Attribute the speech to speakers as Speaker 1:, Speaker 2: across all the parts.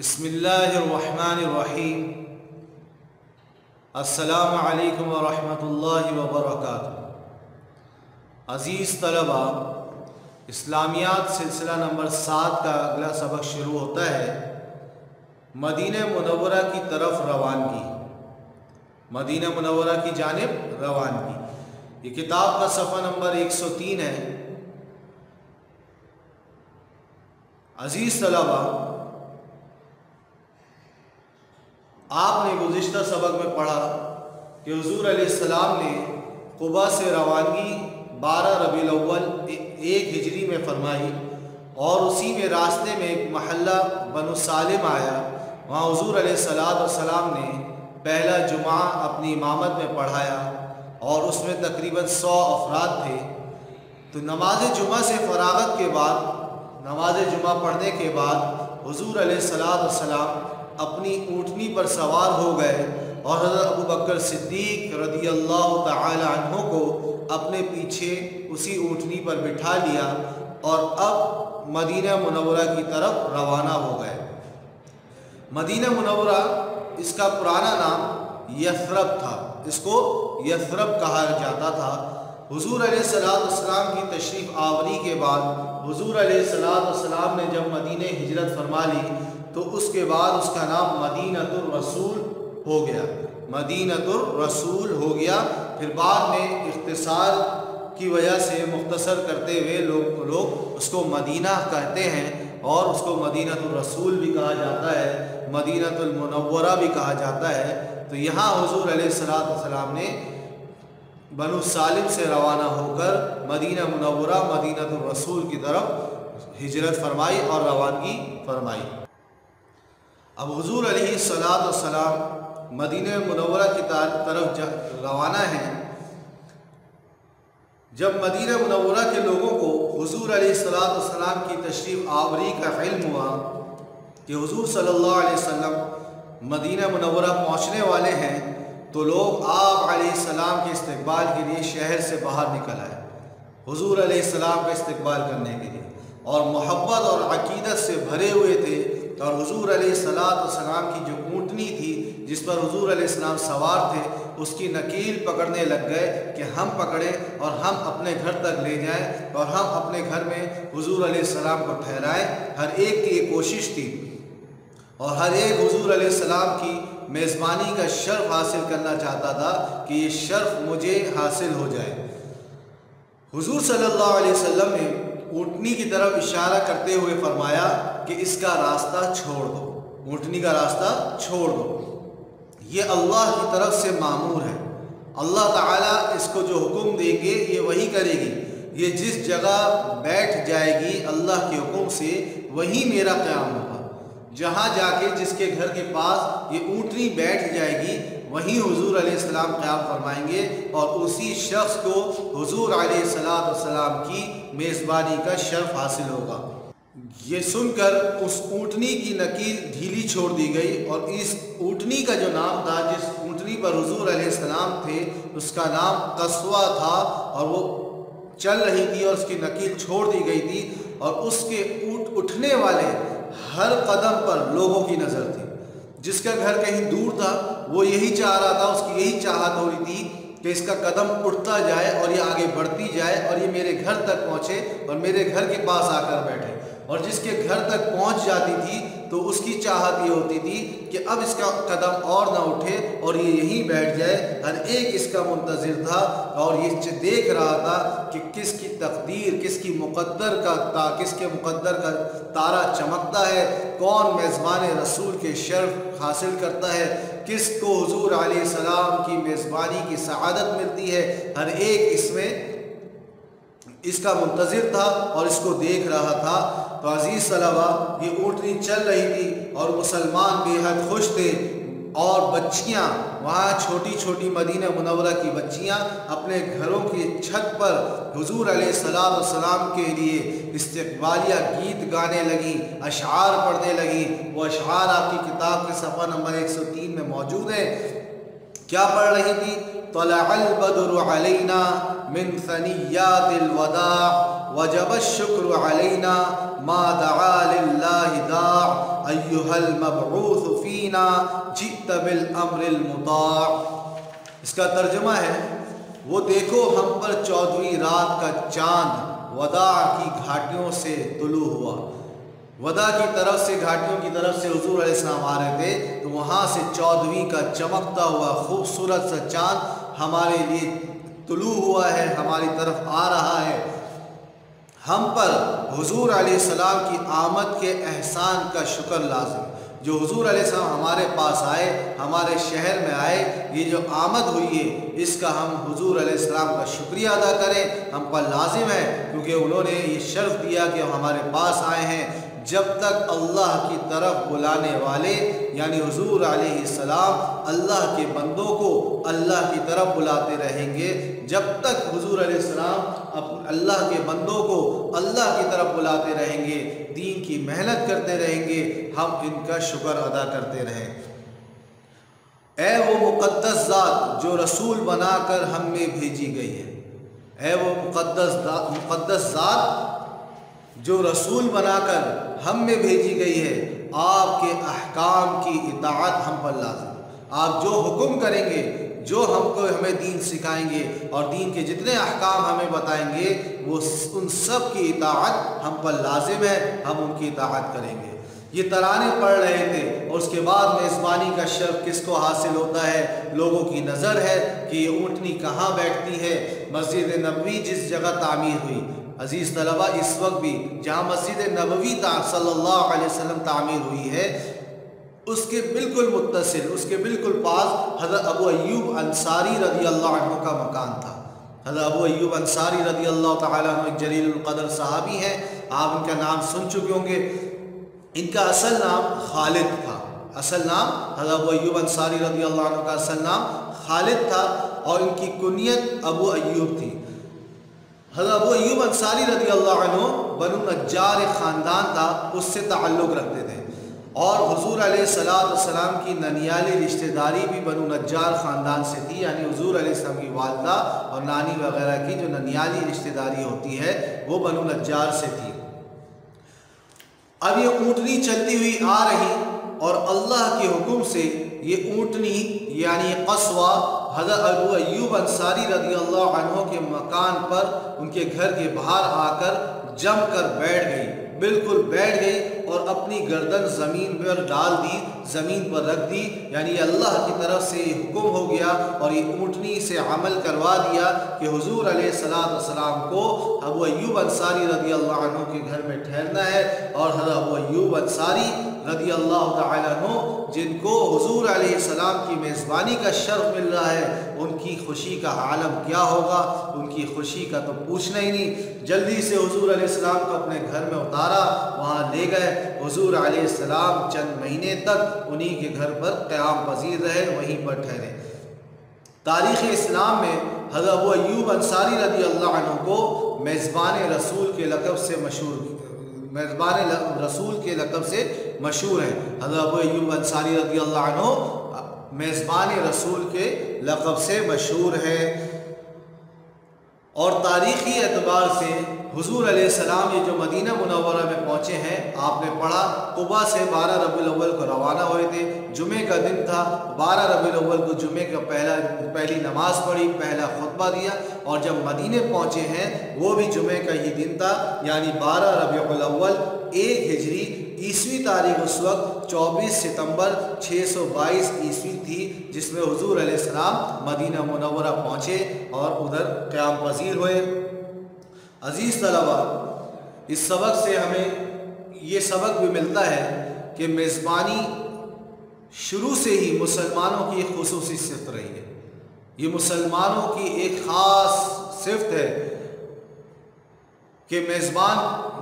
Speaker 1: بسم اللہ الرحمن الرحیم۔ السلام علیکم ورحمۃ اللہ وبرکاتہ۔ عزیز طلبہ اسلامیات سلسلہ نمبر سات کا اگلا سبق شروع ہوتا ہے۔ مدینہ منورہ کی طرف روانگی مدینہ منورہ کی جانب روانگی یہ کتاب کا صفحہ نمبر ایک سو تین ہے۔ عزیز طلبہ آپ نے گزشتہ سبق میں پڑھا کہ حضور علیہ السلام نے قبا سے روانگی بارہ ربیع الاول ایک ہجری میں فرمائی اور اسی میں راستے میں ایک محلہ بن سالم آیا۔ وہاں حضور علیہ السلام والسلام نے پہلا جمعہ اپنی امامت میں پڑھایا اور اس میں تقریباً سو افراد تھے۔ تو نماز جمعہ سے فراغت کے بعد، نماز جمعہ پڑھنے کے بعد حضور علیہ السلام والسلام اپنی اونٹنی پر سوار ہو گئے اور حضرت ابو بکر صدیق رضی اللہ تعالی عنہ کو اپنے پیچھے اسی اونٹنی پر بٹھا لیا اور اب مدینہ منورہ کی طرف روانہ ہو گئے۔ مدینہ منورہ اس کا پرانا نام یثرب تھا۔ اس کو یثرب کہا جاتا تھا۔ حضور علیہ السلام السلام کی تشریف آوری کے بعد حضور علیہ السلام السلام نے جب مدینہ ہجرت فرما لی تو اس کے بعد اس کا نام مدینۃ الرسول ہو گیا۔ مدینۃ الرسول ہو گیا۔ پھر بعد میں اختصار کی وجہ سے مختصر کرتے ہوئے لوگ لوگ اس کو مدینہ کہتے ہیں اور اس کو مدینۃ الرسول بھی کہا جاتا ہے مدینۃ المنورہ بھی کہا جاتا ہے۔ تو یہاں حضور علیہ السلاۃ السلام نے بنو سالم سے روانہ ہو کر مدینہ منورہ مدینۃ الرسول کی طرف ہجرت فرمائی اور روانگی فرمائی۔ اب حضور علیہ السلاۃ والسلام مدینہ منورہ کی طرف روانہ ہیں۔ جب مدینہ منورہ کے لوگوں کو حضور علیہ السلاۃ والسلام کی تشریف آوری کا علم ہوا کہ حضور صلی اللہ علیہ وسلم مدینہ منورہ پہنچنے والے ہیں، تو لوگ آپ علیہ السلام کے استقبال کے لیے شہر سے باہر نکل آئے۔ حضور علیہ السلام کا استقبال کرنے کے لیے اور محبت اور عقیدت سے بھرے ہوئے تھے۔ اور حضور علیہ السلاۃ والسلام کی جو اونٹنی تھی، جس پر حضور علیہ السلام سوار تھے، اس کی نکیل پکڑنے لگ گئے کہ ہم پکڑیں اور ہم اپنے گھر تک لے جائیں اور ہم اپنے گھر میں حضور علیہ السلام کو ٹھہرائیں۔ ہر ایک کی یہ کوشش تھی۔ اور ہر ایک حضور علیہ السلام کی میزبانی کا شرف حاصل کرنا چاہتا تھا کہ یہ شرف مجھے حاصل ہو جائے۔ حضور صلی اللہ علیہ وسلم نے اونٹنی کی طرف اشارہ کرتے ہوئے فرمایا کہ اس کا راستہ چھوڑ دو۔ اونٹنی کا راستہ چھوڑ دو۔ یہ اللہ کی طرف سے معمور ہے۔ اللہ تعالیٰ اس کو جو حکم دیں گے، یہ وہی کرے گی۔ یہ جس جگہ بیٹھ جائے گی اللہ کے حکم سے، وہی میرا قیام ہوگا۔ جہاں جا کے جس کے گھر کے پاس یہ اونٹنی بیٹھ جائے گی، وہیں حضور علیہ السلام قیام فرمائیں گے اور اسی شخص کو حضور علیہ السلام السلام کی میزبانی کا شرف حاصل ہوگا۔ یہ سن کر اس اونٹنی کی نکیل ڈھیلی چھوڑ دی گئی اور اس اونٹنی کا جو نام تھا، جس اونٹنی پر حضور علیہ السلام تھے، اس کا نام قصوہ تھا اور وہ چل رہی تھی اور اس کی نکیل چھوڑ دی گئی تھی اور اس کے اونٹ اٹھنے والے ہر قدم پر لوگوں کی نظر تھی۔ جس کا گھر کہیں دور تھا، وہ یہی چاہ رہا تھا، اس کی یہی چاہت ہو رہی تھی کہ اس کا قدم اٹھتا جائے اور یہ آگے بڑھتی جائے اور یہ میرے گھر تک پہنچے اور میرے گھر کے پاس آ کر بیٹھے۔ اور جس کے گھر تک پہنچ جاتی تھی تو اس کی چاہت یہ ہوتی تھی کہ اب اس کا قدم اور نہ اٹھے اور یہ یہیں بیٹھ جائے، ہر ایک اس کا منتظر تھا اور یہ دیکھ رہا تھا کہ کس کی تقدیر، کس کی مقدر کا تا کس کے مقدر کا تارا چمکتا ہے، کون میزبان رسول کے شرف حاصل کرتا ہے، کس کو حضور علیہ السلام کی میزبانی کی سعادت ملتی ہے، ہر ایک اس میں اس کا منتظر تھا اور اس کو دیکھ رہا تھا۔ تو عزیز صلابہ یہ اونٹنی چل رہی تھی اور مسلمان بے حد خوش تھے۔ اور بچیاں، وہاں چھوٹی چھوٹی مدینہ منورہ کی بچیاں اپنے گھروں کی چھت پر حضور علیہ السلام السلام کے لیے استقبالیہ گیت گانے لگیں، اشعار پڑھنے لگیں۔ وہ اشعار آپ کی کتاب کے صفحہ نمبر ایک سو تین میں موجود ہیں۔ کیا پڑھ رہی تھی؟ طلع البدر علینا من ثنیات الوداع، وجب الشکر علینا ما دعا للہ داع ایوہ المبعوث فینا جئت بالامر المطاع۔ اس کا ترجمہ ہے، وہ دیکھو ہم پر چودویں رات کا چاند وداع کی گھاٹیوں سے طلوع ہوا۔ ودا کی طرف سے، گھاٹیوں کی طرف سے حضور علیہ السلام آ رہے تھے، تو وہاں سے چودھویں کا چمکتا ہوا خوبصورت سا چاند ہمارے لیے طلوع ہوا ہے، ہماری طرف آ رہا ہے۔ ہم پر حضور علیہ السلام کی آمد کے احسان کا شکر لازم۔ جو حضور علیہ السلام ہمارے پاس آئے، ہمارے شہر میں آئے، یہ جو آمد ہوئی ہے، اس کا ہم حضور علیہ السلام کا شکریہ ادا کریں۔ ہم پر لازم ہے، کیونکہ انہوں نے یہ شرف دیا کہ ہم ہمارے پاس آئے ہیں۔ جب تک اللہ کی طرف بلانے والے یعنی حضور علیہ السلام، اللہ کے بندوں کو اللہ کی طرف بلاتے رہیں گے، جب تک حضور علیہ السلام اللہ کے بندوں کو اللہ کی طرف بلاتے رہیں گے، دین کی محنت کرتے رہیں گے، ہم ان کا شکر ادا کرتے رہیں۔ اے وہ مقدس ذات جو رسول بنا کر ہم میں بھیجی گئی ہے۔ اے وہ مقدس مقدس ذات جو رسول بنا کر ہم میں بھیجی گئی ہے، آپ کے احکام کی اطاعت ہم پر لازم۔ آپ جو حکم کریں گے، جو ہم کو ہمیں دین سکھائیں گے اور دین کے جتنے احکام ہمیں بتائیں گے، وہ ان سب کی اطاعت ہم پر لازم ہے، ہم ان کی اطاعت کریں گے۔ یہ ترانے پڑھ رہے تھے اور اس کے بعد میزبانی کا شرف کس کو حاصل ہوتا ہے؟ لوگوں کی نظر ہے کہ یہ اونٹنی کہاں بیٹھتی ہے؟ مسجد نبوی جس جگہ تعمیر ہوئی۔ عزیز طلبہ اس وقت بھی جہاں مسجد نبوی صلی اللہ علیہ وسلم تعمیر ہوئی ہے۔ اس کے بالکل متصل، اس کے بالکل پاس حضرت ابو ایوب انصاری رضی اللہ عنہ کا مکان تھا۔ حضرت ابو ایوب انصاری رضی اللہ تعالیٰ عنہ ایک جلیل القدر صحابی ہیں۔ آپ ان کا نام سن چکے ہوں گے۔ ان کا اصل نام خالد تھا۔ اصل نام حضرت ابو ایوب انصاری رضی اللہ عنہ کا اصل نام خالد تھا اور ان کی کنیت ابو ایوب تھی۔ حضرت ابو ایوب انصاری رضی اللہ عنہ بنو نجار خاندان تھا، اس سے تعلق رکھتے تھے۔ اور حضور علیہ السلام السلام کی ننیالی رشتہ داری بھی بنو نجار خاندان سے تھی یعنی حضور علیہ السلام کی والدہ اور نانی وغیرہ کی جو ننیالی رشتہ داری ہوتی ہے، وہ بنو نجار سے تھی۔ اب یہ اونٹنی چلتی ہوئی آ رہی اور اللہ کے حکم سے یہ اونٹنی یعنی قصوہ حضرت ابو ایوب انصاری رضی اللہ عنہ کے مکان پر ان کے گھر کے باہر آ کر جم کر بیٹھ گئی۔ بالکل بیٹھ گئی۔ اور اپنی گردن زمین پر ڈال دی، زمین پر رکھ دی۔ یعنی اللہ کی طرف سے یہ حکم ہو گیا اور یہ اونٹنی سے عمل کروا دیا کہ حضور علیہ السلام السلام کو ابو ایوب انصاری رضی اللہ عنہ کے گھر میں ٹھہرنا ہے اور حضرت ابو ایوب انصاری رضی اللہ تعالیٰ عنہ، جن کو حضور علیہ السلام کی میزبانی کا شرف مل رہا ہے، ان کی خوشی کا عالم کیا ہوگا؟ ان کی خوشی کا تو پوچھنا ہی نہیں۔ جلدی سے حضور علیہ السلام کو اپنے گھر میں اتارا، وہاں لے گئے۔ حضور علیہ السلام چند مہینے تک انہی کے گھر پر قیام پذیر رہے، وہیں پر ٹھہرے۔ تاریخ اسلام میں حضرت ایوب انصاری رضی اللہ عنہ کو میزبان رسول کے لقب سے مشہور، میزبان رسول کے لقب سے مشہور ہے حضرت ایوب انصاری رضی اللہ عنہ میزبان رسول کے لقب سے مشہور ہے اور تاریخی اعتبار سے حضور علیہ السلام یہ جو مدینہ منورہ میں پہنچے ہیں، آپ نے پڑھا، قبا سے بارہ ربی الاول کو روانہ ہوئے تھے۔ جمعہ کا دن تھا، بارہ ربی الاول کو جمعہ کا پہلا، پہلی نماز پڑھی، پہلا خطبہ دیا۔ اور جب مدینہ پہنچے ہیں، وہ بھی جمعہ کا ہی دن تھا یعنی بارہ ربیع الاول، ایک ہجری عیسوی تاریخ اس وقت چوبیس ستمبر چھ سو بائیس عیسوی تھی، جس میں حضور علیہ السلام مدینہ منورہ پہنچے اور ادھر قیام پذیر ہوئے۔ عزیز طلبہ اس سبق سے ہمیں یہ سبق بھی ملتا ہے کہ میزبانی شروع سے ہی مسلمانوں کی ایک خصوصی صفت رہی ہے۔ یہ مسلمانوں کی ایک خاص صفت ہے کہ میزبان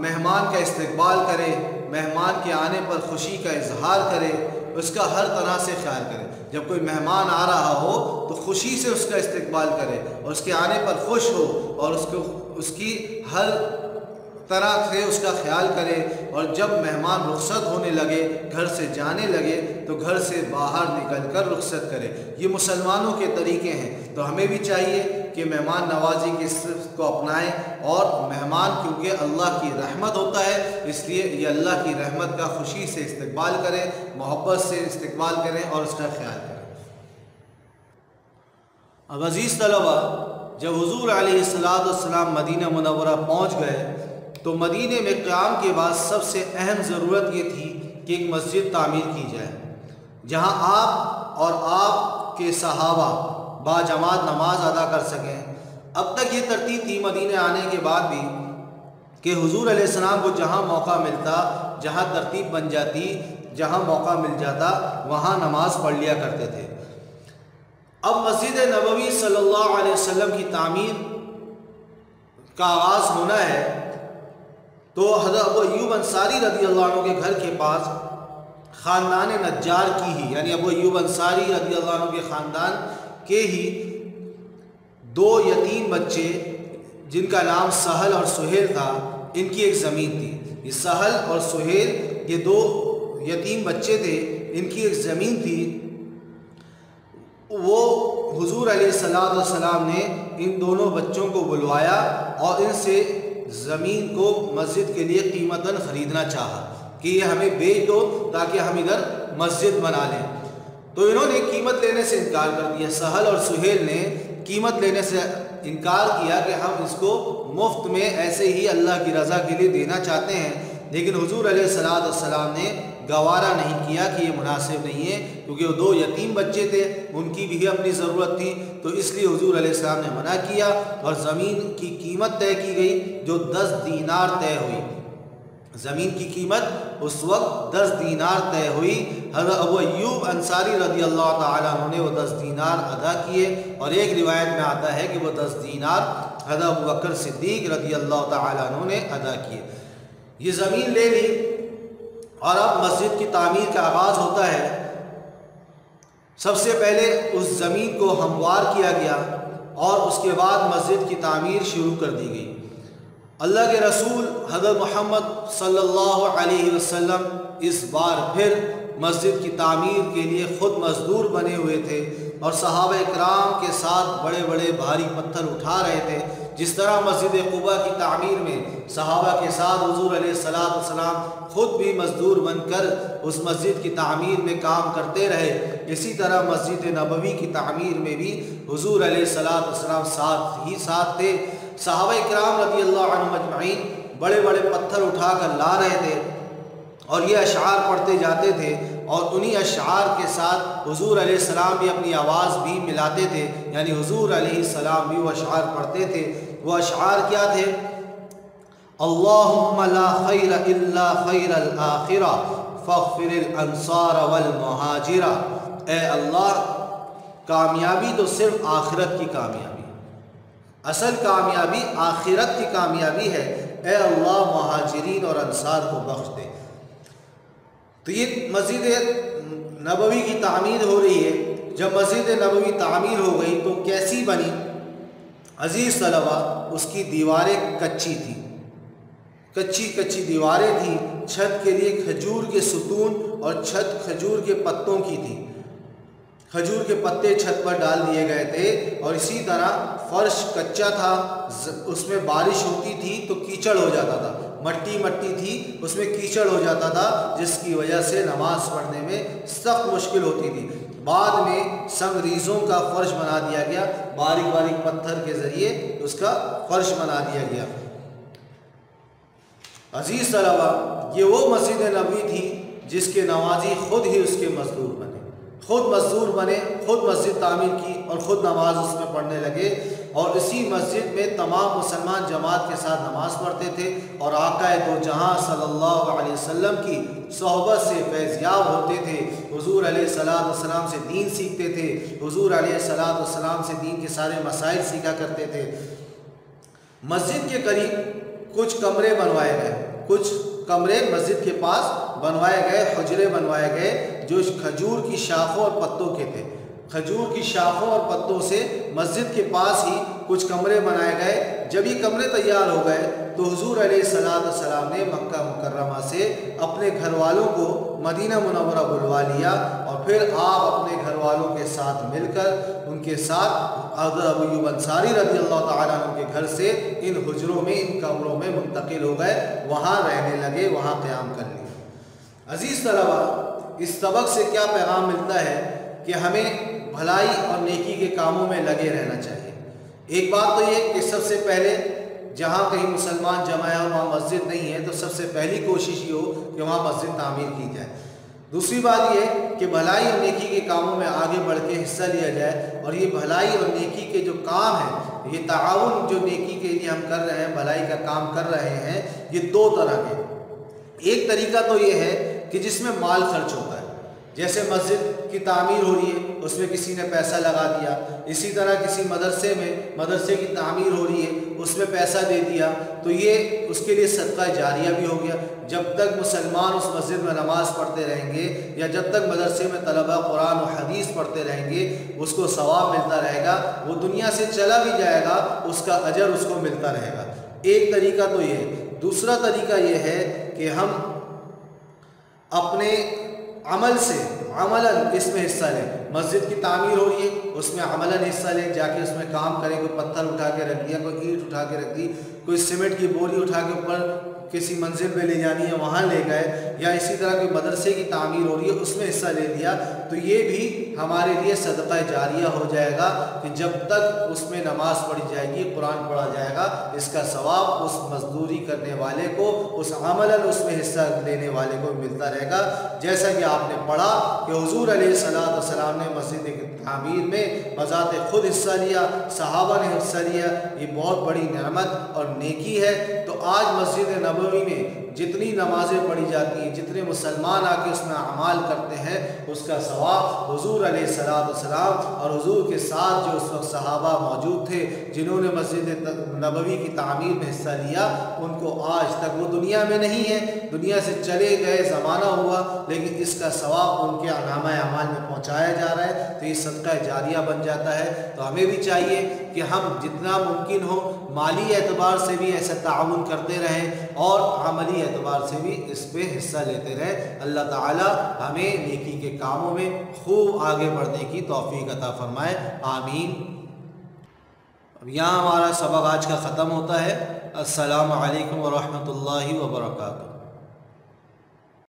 Speaker 1: مہمان کا استقبال کرے، مہمان کے آنے پر خوشی کا اظہار کرے، اس کا ہر طرح سے خیال کرے۔ جب کوئی مہمان آ رہا ہو تو خوشی سے اس کا استقبال کرے اور اس کے آنے پر خوش ہو اور اس کو، اس کی ہر طرح سے اس کا خیال کرے اور جب مہمان رخصت ہونے لگے، گھر سے جانے لگے، تو گھر سے باہر نکل کر رخصت کرے۔ یہ مسلمانوں کے طریقے ہیں۔ تو ہمیں بھی چاہیے کہ مہمان نوازی کے صرف کو اپنائیں اور مہمان کیونکہ اللہ کی رحمت ہوتا ہے، اس لیے یہ اللہ کی رحمت کا خوشی سے استقبال کریں، محبت سے استقبال کریں اور اس کا خیال کریں۔ اب عزیز طلبہ جب حضور علیہ السلاۃ والسلام مدینہ منورہ پہنچ گئے تو مدینہ میں قیام کے بعد سب سے اہم ضرورت یہ تھی کہ ایک مسجد تعمیر کی جائے، جہاں آپ اور آپ کے صحابہ با جماعت نماز ادا کر سکیں۔ اب تک یہ ترتیب تھی مدینہ آنے کے بعد بھی کہ حضور علیہ السلام کو جہاں موقع ملتا، جہاں ترتیب بن جاتی، جہاں موقع مل جاتا، وہاں نماز پڑھ لیا کرتے تھے۔ اب مسجد نبوی صلی اللہ علیہ وسلم کی تعمیر کا آغاز ہونا ہے۔ تو حضرت ابو ایوب انصاری رضی اللہ عنہ کے گھر کے پاس خاندان نجار کی ہی یعنی ابو ایوب انصاری رضی اللہ عنہ کے خاندان کے ہی دو یتیم بچے جن کا نام سہل اور سہیل تھا، ان کی ایک زمین تھی۔ یہ سہل اور سہیل یہ دو یتیم بچے تھے، ان کی ایک زمین تھی۔ وہ حضور علیہ السلام والسلام نے ان دونوں بچوں کو بلوایا اور ان سے زمین کو مسجد کے لیے قیمتاً خریدنا چاہا کہ یہ ہمیں بیچ دو تاکہ ہم ادھر مسجد بنا لیں۔ تو انہوں نے قیمت لینے سے انکار کر دیا۔ سہل اور سہیل نے قیمت لینے سے انکار کیا کہ ہم اس کو مفت میں ایسے ہی اللہ کی رضا کے لیے دینا چاہتے ہیں۔ لیکن حضور علیہ السلاۃ السلام نے گوارہ نہیں کیا کہ یہ مناسب نہیں ہے، کیونکہ وہ دو یتیم بچے تھے، ان کی بھی اپنی ضرورت تھی، تو اس لیے حضور علیہ السلام نے منع کیا اور زمین کی قیمت طے کی گئی جو دس دینار طے ہوئی۔ زمین کی قیمت اس وقت دس دینار طے ہوئی۔ حضرت ابو ایوب انصاری رضی اللہ تعالیٰ عنہ نے وہ دس دینار ادا کیے اور ایک روایت میں آتا ہے کہ وہ دس دینار حضرت ابو بکر صدیق رضی اللہ تعالیٰ عنہ نے ادا کیے۔ یہ زمین لے لی اور اب مسجد کی تعمیر کا آغاز ہوتا ہے۔ سب سے پہلے اس زمین کو ہموار کیا گیا اور اس کے بعد مسجد کی تعمیر شروع کر دی گئی۔ اللہ کے رسول حضرت محمد صلی اللہ علیہ وسلم اس بار پھر مسجد کی تعمیر کے لیے خود مزدور بنے ہوئے تھے اور صحابہ اکرام کے ساتھ بڑے بڑے بھاری پتھر اٹھا رہے تھے۔ جس طرح مسجد قبا کی تعمیر میں صحابہ کے ساتھ حضور علیہ السلام السلام خود بھی مزدور بن کر اس مسجد کی تعمیر میں کام کرتے رہے، اسی طرح مسجد نبوی کی تعمیر میں بھی حضور علیہ السلام السلام ساتھ ہی ساتھ تھے۔ صحابہ اکرام رضی اللہ عنہ مجمعین بڑے بڑے پتھر اٹھا کر لا رہے تھے اور یہ اشعار پڑھتے جاتے تھے اور انہی اشعار کے ساتھ حضور علیہ السلام بھی اپنی آواز بھی ملاتے تھے یعنی حضور علیہ السلام بھی وہ اشعار پڑھتے تھے۔ وہ اشعار کیا تھے؟ اللہم لا خیر الا خیر الاخرہ، فاغفر الانصار والمہاجرہ۔ اے اللہ، کامیابی تو صرف آخرت کی کامیابی اصل کامیابی آخرت کی کامیابی ہے۔ اے اللہ، مہاجرین اور انصار کو بخش دے۔ تو یہ مسجد نبوی کی تعمیر ہو رہی ہے۔ جب مسجد نبوی تعمیر ہو گئی تو کیسی بنی؟ عزیز طلبہ اس کی دیواریں کچی تھیں۔ کچی کچی دیواریں تھیں۔ چھت کے لیے کھجور کے ستون اور چھت کھجور کے پتوں کی تھی کھجور کے پتے چھت پر ڈال دیے گئے تھے اور اسی طرح فرش کچا تھا۔ اس میں بارش ہوتی تھی تو کیچڑ ہو جاتا تھا۔ مٹی مٹی تھی، اس میں کیچڑ ہو جاتا تھا، جس کی وجہ سے نماز پڑھنے میں سخت مشکل ہوتی تھی۔ بعد میں سنگریزوں کا فرش بنا دیا گیا، باریک باریک پتھر کے ذریعے اس کا فرش بنا دیا گیا۔ عزیز طلبہ یہ وہ مسجد نبی تھی جس کے نوازی خود ہی اس کے مزدور بنے۔ خود مزدور بنے، خود مسجد تعمیر کی اور خود نماز اس میں پڑھنے لگے۔ اور اسی مسجد میں تمام مسلمان جماعت کے ساتھ نماز پڑھتے تھے اور آقا دو جہاں صلی اللہ علیہ وسلم کی صحبت سے فیضیاب ہوتے تھے۔ حضور علیہ صلاۃ والسلام سے دین سیکھتے تھے۔ حضور علیہ صلاۃ والسلام سے دین کے سارے مسائل سیکھا کرتے تھے۔ مسجد کے قریب کچھ کمرے بنوائے گئے۔ کچھ کمرے مسجد کے پاس بنوائے گئے، حجرے بنوائے گئے، جو کھجور کی شاخوں اور پتوں کے تھے۔ کھجور کی شاخوں اور پتوں سے مسجد کے پاس ہی کچھ کمرے بنائے گئے۔ جب یہ کمرے تیار ہو گئے تو حضور علیہ صلاۃ السلام نے مکہ مکرمہ سے اپنے گھر والوں کو مدینہ منورہ بلوا لیا اور پھر آپ اپنے گھر والوں کے ساتھ مل کر ان کے ساتھ ابو انصاری رضی اللہ تعالیٰ عنہ کے گھر سے ان حجروں میں، ان کمروں میں منتقل ہو گئے۔ وہاں رہنے لگے، وہاں قیام کر لیا۔ عزیز طلبہ اس سبق سے کیا پیغام ملتا ہے کہ ہمیں بھلائی اور نیکی کے کاموں میں لگے رہنا چاہیے۔ ایک بات تو یہ کہ سب سے پہلے جہاں کہیں مسلمان جمع ہے اور وہاں مسجد نہیں ہے، تو سب سے پہلی کوشش یہ ہو کہ وہاں مسجد تعمیر کی جائے۔ دوسری بات یہ کہ بھلائی اور نیکی کے کاموں میں آگے بڑھ کے حصہ لیا جائے اور یہ بھلائی اور نیکی کے جو کام ہیں، یہ تعاون جو نیکی کے لیے ہم کر رہے ہیں، بھلائی کا کام کر رہے ہیں، یہ دو طرح کے۔ ایک طریقہ تو یہ ہے کہ جس میں مال خرچ ہوتا ہے۔ جیسے مسجد کی تعمیر ہو رہی ہے، اس میں کسی نے پیسہ لگا دیا۔ اسی طرح کسی مدرسے میں مدرسے کی تعمیر ہو رہی ہے، اس میں پیسہ دے دیا۔ تو یہ اس کے لیے صدقہ جاریہ بھی ہو گیا۔ جب تک مسلمان اس مسجد میں نماز پڑھتے رہیں گے یا جب تک مدرسے میں طلبہ قرآن و حدیث پڑھتے رہیں گے، اس کو ثواب ملتا رہے گا۔ وہ دنیا سے چلا بھی جائے گا، اس کا اجر اس کو ملتا رہے گا۔ ایک طریقہ تو یہ دوسرا طریقہ یہ ہے کہ ہم اپنے عمل سے عملاً اس میں حصہ لیں۔ مسجد کی تعمیر ہو رہی ہے، اس میں عملاً حصہ لیں، جا کے اس میں کام کریں، کوئی پتھر اٹھا کے رکھ دیا، کوئی اینٹ اٹھا کے رکھ دی، کوئی سیمنٹ کی بوری اٹھا کے اوپر کسی منزل پہ لے جانی ہے، وہاں لے گئے یا اسی طرح کوئی مدرسے کی تعمیر ہو رہی ہے، اس میں حصہ لے لیا، تو یہ بھی ہمارے لیے صدقہ جاریہ ہو جائے گا کہ جب تک اس میں نماز پڑھی جائے گی، قرآن پڑھا جائے گا، اس کا ثواب اس مزدوری کرنے والے کو، اس عملاً اس میں حصہ لینے والے کو ملتا رہے گا۔ جیسا کہ آپ نے پڑھا کہ حضور علیہ صلاح السلام نے مسجد کی تعمیر میں بذات خود حصہ لیا، صحابہ نے حصہ لیا، یہ بہت بڑی نعمت اور نیکی ہے۔ آج مسجد نبوی میں جتنی نمازیں پڑھی جاتی ہیں، جتنے مسلمان آ کے اس میں اعمال کرتے ہیں، اس کا ثواب حضور علیہ صلاۃ السلام اور حضور کے ساتھ جو اس وقت صحابہ موجود تھے، جنہوں نے مسجد نبوی کی تعمیر میں حصہ لیا، ان کو آج تک وہ دنیا میں نہیں ہے۔ دنیا سے چلے گئے، زمانہ ہوا، لیکن اس کا ثواب ان کے علامہ اعمال میں پہنچایا جا رہا ہے۔ تو یہ صدقہ جاریہ بن جاتا ہے۔ تو ہمیں بھی چاہیے کہ ہم جتنا ممکن ہو مالی اعتبار سے بھی ایسا تعاون کرتے رہیں اور عملی اعتبار سے بھی اس پہ حصہ لیتے رہیں۔ اللہ تعالی ہمیں نیکی کے کاموں میں خوب آگے بڑھنے کی توفیق عطا فرمائے۔ آمین۔ اب یہاں ہمارا سبق آج کا ختم ہوتا ہے۔ السلام علیکم ورحمۃ اللہ وبرکاتہ۔